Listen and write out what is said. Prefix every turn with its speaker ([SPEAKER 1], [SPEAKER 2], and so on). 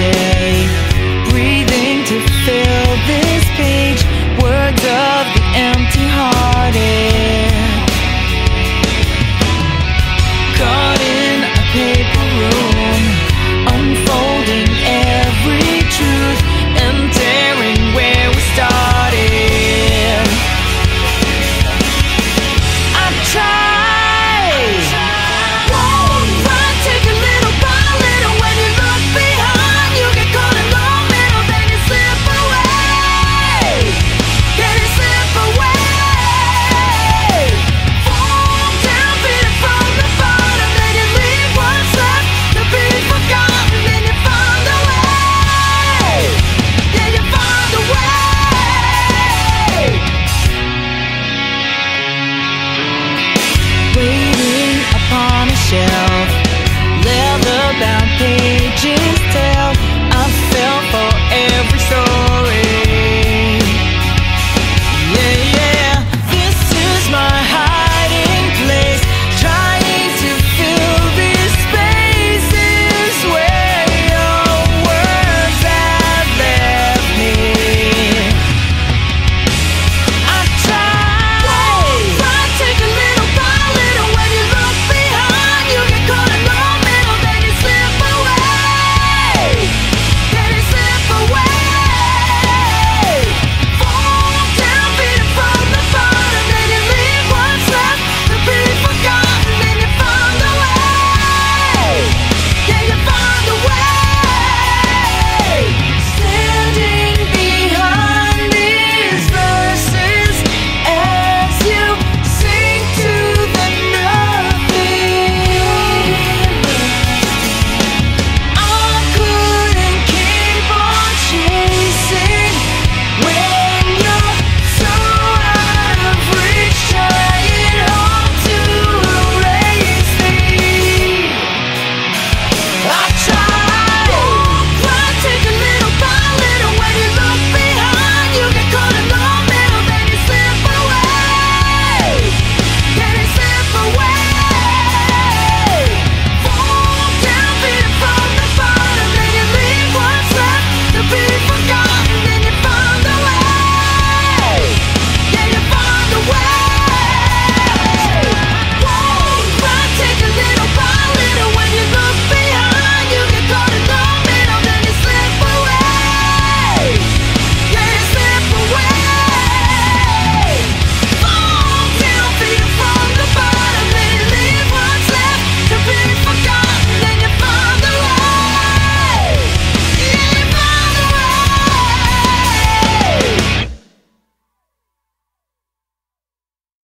[SPEAKER 1] day, breathing to fill. shelf, leather bound pants.